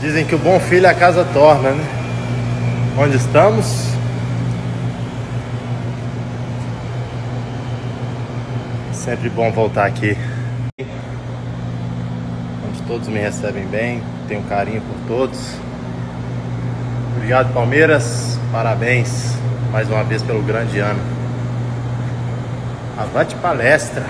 Dizem que o bom filho é a casa torna, né? Onde estamos? É sempre bom voltar aqui. Onde todos me recebem bem, tenho carinho por todos. Obrigado, Palmeiras. Parabéns mais uma vez pelo grande ano. Avante palestra!